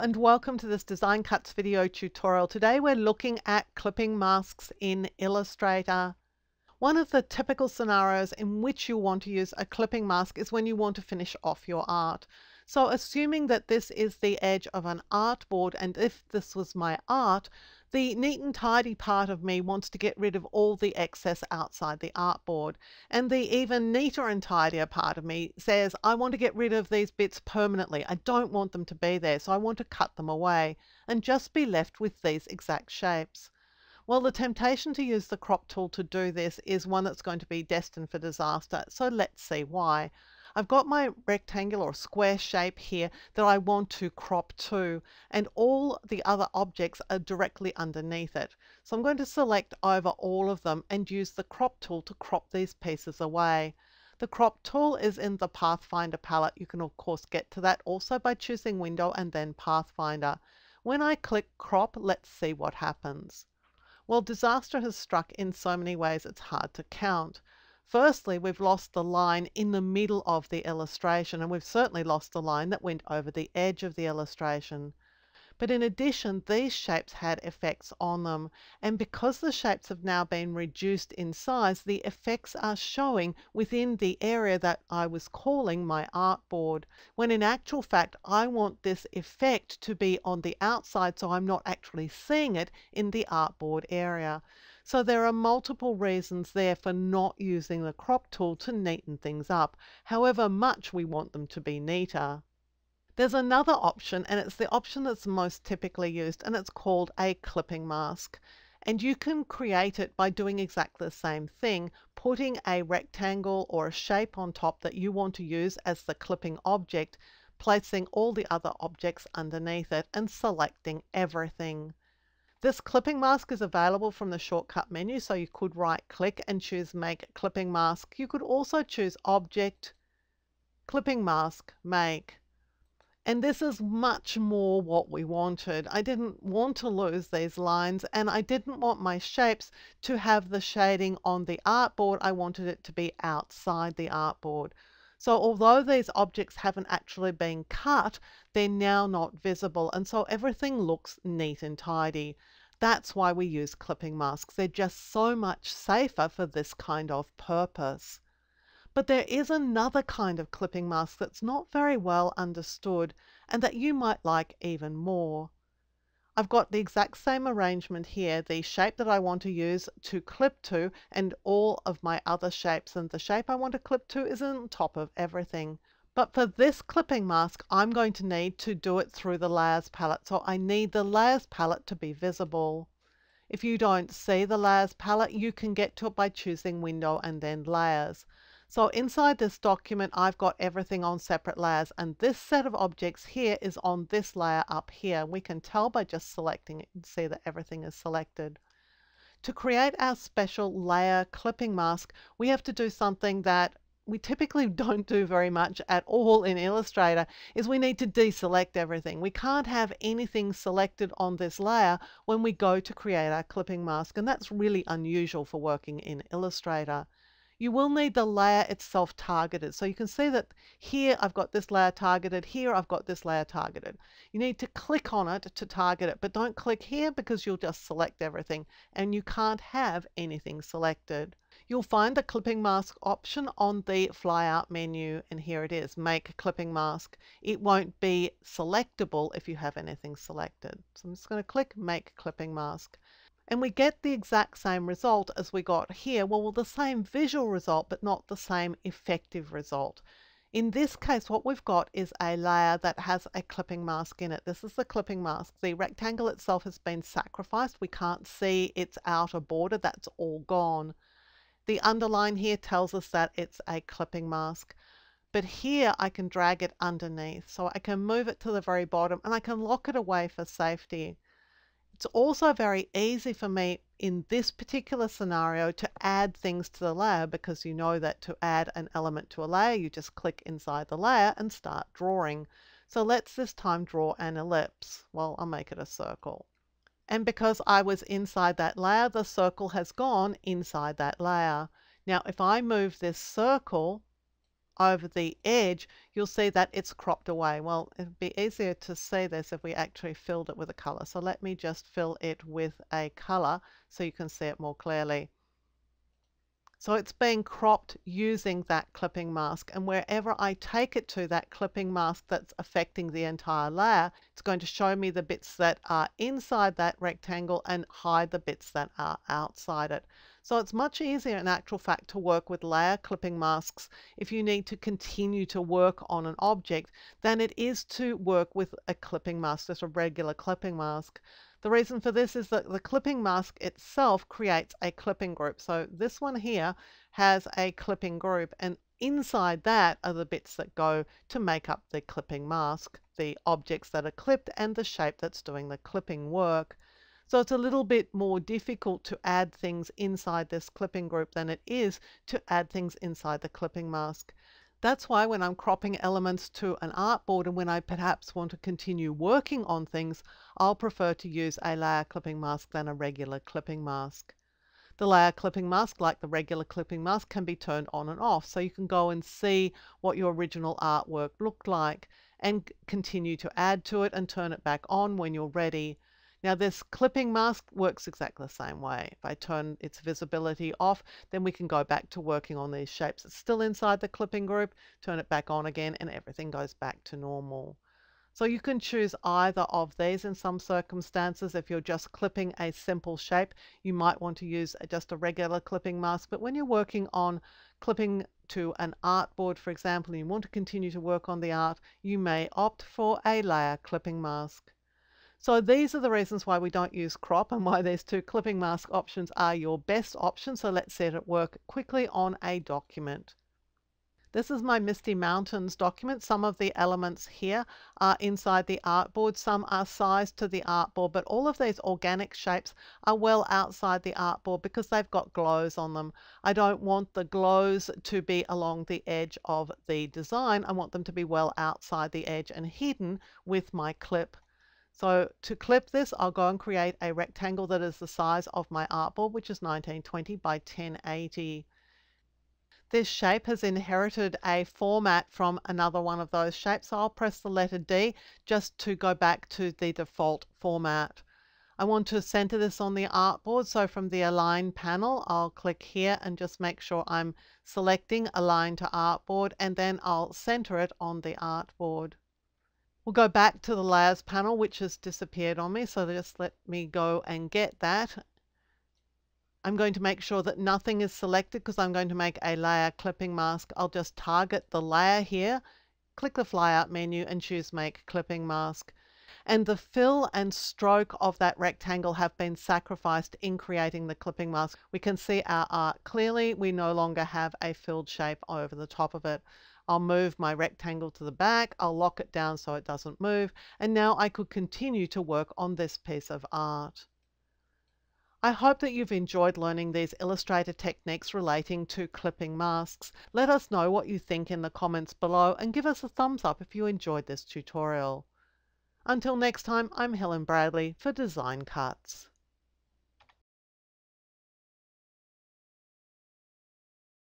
and welcome to this Design Cuts video tutorial. Today we're looking at clipping masks in Illustrator. One of the typical scenarios in which you want to use a clipping mask is when you want to finish off your art. So assuming that this is the edge of an artboard and if this was my art, the neat and tidy part of me wants to get rid of all the excess outside the artboard. And the even neater and tidier part of me says, I want to get rid of these bits permanently. I don't want them to be there, so I want to cut them away and just be left with these exact shapes. Well, the temptation to use the crop tool to do this is one that's going to be destined for disaster, so let's see why. I've got my rectangular or square shape here that I want to crop to and all the other objects are directly underneath it. So I'm going to select over all of them and use the crop tool to crop these pieces away. The crop tool is in the Pathfinder palette. You can of course get to that also by choosing window and then Pathfinder. When I click crop, let's see what happens. Well, disaster has struck in so many ways it's hard to count. Firstly, we've lost the line in the middle of the illustration, and we've certainly lost the line that went over the edge of the illustration. But in addition, these shapes had effects on them, and because the shapes have now been reduced in size, the effects are showing within the area that I was calling my artboard, when in actual fact, I want this effect to be on the outside so I'm not actually seeing it in the artboard area. So there are multiple reasons there for not using the crop tool to neaten things up, however much we want them to be neater. There's another option and it's the option that's most typically used and it's called a clipping mask. And you can create it by doing exactly the same thing, putting a rectangle or a shape on top that you want to use as the clipping object, placing all the other objects underneath it and selecting everything. This clipping mask is available from the shortcut menu, so you could right click and choose Make Clipping Mask. You could also choose Object, Clipping Mask, Make. And this is much more what we wanted. I didn't want to lose these lines and I didn't want my shapes to have the shading on the artboard. I wanted it to be outside the artboard. So although these objects haven't actually been cut, they're now not visible and so everything looks neat and tidy. That's why we use clipping masks. They're just so much safer for this kind of purpose. But there is another kind of clipping mask that's not very well understood and that you might like even more. I've got the exact same arrangement here, the shape that I want to use to clip to and all of my other shapes and the shape I want to clip to is on top of everything. But for this clipping mask, I'm going to need to do it through the layers palette. So I need the layers palette to be visible. If you don't see the layers palette, you can get to it by choosing window and then layers. So inside this document, I've got everything on separate layers and this set of objects here is on this layer up here. We can tell by just selecting it and see that everything is selected. To create our special layer clipping mask, we have to do something that we typically don't do very much at all in Illustrator is we need to deselect everything. We can't have anything selected on this layer when we go to create our clipping mask and that's really unusual for working in Illustrator. You will need the layer itself targeted. So you can see that here I've got this layer targeted, here I've got this layer targeted. You need to click on it to target it, but don't click here because you'll just select everything and you can't have anything selected. You'll find the clipping mask option on the flyout menu and here it is, make clipping mask. It won't be selectable if you have anything selected. So I'm just going to click make clipping mask and we get the exact same result as we got here. Well, the same visual result, but not the same effective result. In this case, what we've got is a layer that has a clipping mask in it. This is the clipping mask. The rectangle itself has been sacrificed. We can't see its outer border. That's all gone. The underline here tells us that it's a clipping mask. But here I can drag it underneath. So I can move it to the very bottom and I can lock it away for safety. It's also very easy for me in this particular scenario to add things to the layer because you know that to add an element to a layer, you just click inside the layer and start drawing. So let's this time draw an ellipse. Well, I'll make it a circle. And because I was inside that layer, the circle has gone inside that layer. Now, if I move this circle over the edge, you'll see that it's cropped away. Well, it'd be easier to see this if we actually filled it with a color. So let me just fill it with a color so you can see it more clearly. So it's being cropped using that clipping mask and wherever I take it to that clipping mask that's affecting the entire layer, it's going to show me the bits that are inside that rectangle and hide the bits that are outside it. So it's much easier in actual fact to work with layer clipping masks if you need to continue to work on an object than it is to work with a clipping mask, just a regular clipping mask. The reason for this is that the clipping mask itself creates a clipping group. So this one here has a clipping group and inside that are the bits that go to make up the clipping mask, the objects that are clipped and the shape that's doing the clipping work. So it's a little bit more difficult to add things inside this clipping group than it is to add things inside the clipping mask. That's why when I'm cropping elements to an artboard and when I perhaps want to continue working on things, I'll prefer to use a layer clipping mask than a regular clipping mask. The layer clipping mask, like the regular clipping mask, can be turned on and off. So you can go and see what your original artwork looked like and continue to add to it and turn it back on when you're ready. Now this clipping mask works exactly the same way. If I turn its visibility off, then we can go back to working on these shapes. It's still inside the clipping group, turn it back on again, and everything goes back to normal. So you can choose either of these in some circumstances. If you're just clipping a simple shape, you might want to use just a regular clipping mask. But when you're working on clipping to an artboard, for example, and you want to continue to work on the art, you may opt for a layer clipping mask. So these are the reasons why we don't use crop and why these two clipping mask options are your best option. So let's set it work quickly on a document. This is my Misty Mountains document. Some of the elements here are inside the artboard. Some are sized to the artboard, but all of these organic shapes are well outside the artboard because they've got glows on them. I don't want the glows to be along the edge of the design. I want them to be well outside the edge and hidden with my clip. So to clip this, I'll go and create a rectangle that is the size of my artboard, which is 1920 by 1080. This shape has inherited a format from another one of those shapes, so I'll press the letter D just to go back to the default format. I want to center this on the artboard, so from the Align panel, I'll click here and just make sure I'm selecting Align to Artboard, and then I'll center it on the artboard. We'll go back to the layers panel, which has disappeared on me. So just let me go and get that. I'm going to make sure that nothing is selected because I'm going to make a layer clipping mask. I'll just target the layer here, click the flyout menu and choose make clipping mask. And the fill and stroke of that rectangle have been sacrificed in creating the clipping mask. We can see our art clearly. We no longer have a filled shape over the top of it. I'll move my rectangle to the back, I'll lock it down so it doesn't move, and now I could continue to work on this piece of art. I hope that you've enjoyed learning these Illustrator techniques relating to clipping masks. Let us know what you think in the comments below and give us a thumbs up if you enjoyed this tutorial. Until next time, I'm Helen Bradley for Design Cuts.